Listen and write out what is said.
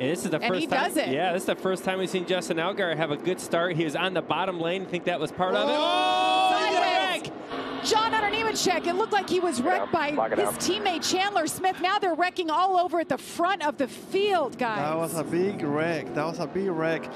And this is the And first he time. does it. Yeah, this is the first time we've seen Justin Allgaier have a good start. He was on the bottom lane. I think that was part of it. Oh, he sideways. wreck. John under it looked like he was wrecked by his up. teammate Chandler Smith. Now they're wrecking all over at the front of the field, guys. That was a big wreck. That was a big wreck.